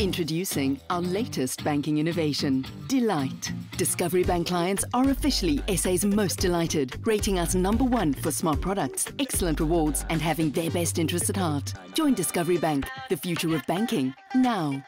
Introducing our latest banking innovation, Delight. Discovery Bank clients are officially SA's most delighted, rating us number one for smart products, excellent rewards, and having their best interests at heart. Join Discovery Bank, the future of banking, now.